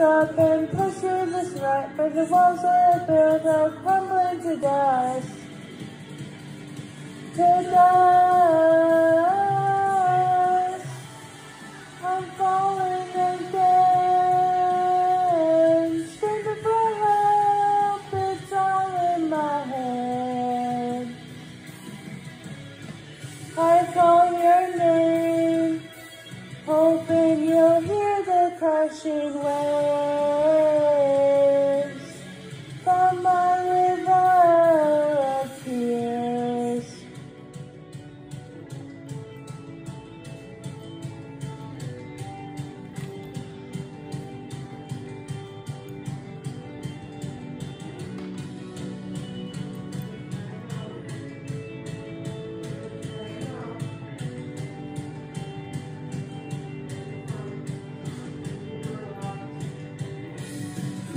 up and push this night, but the walls I built are crumbling to dust. To the crashing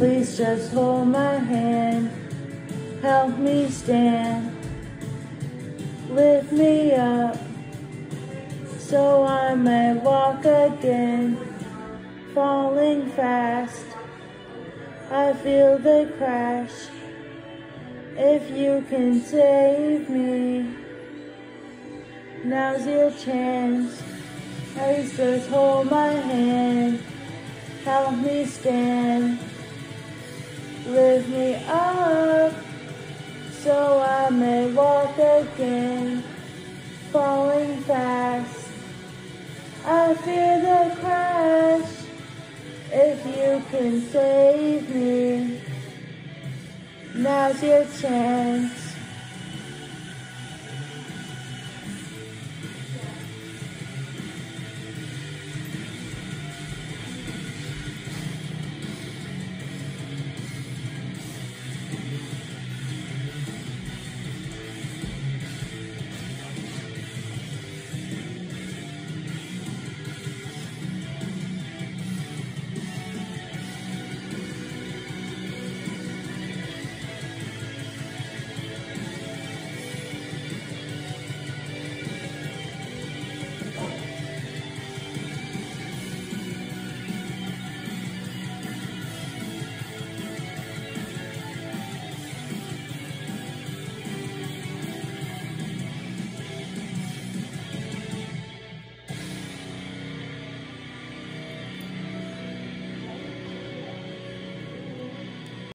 Please just hold my hand, help me stand, lift me up so I may walk again, falling fast. I feel the crash. If you can save me, now's your chance. Please just hold my hand, help me stand. Lift me up so I may walk again, falling fast. I fear the crash. If you can save me, now's your chance.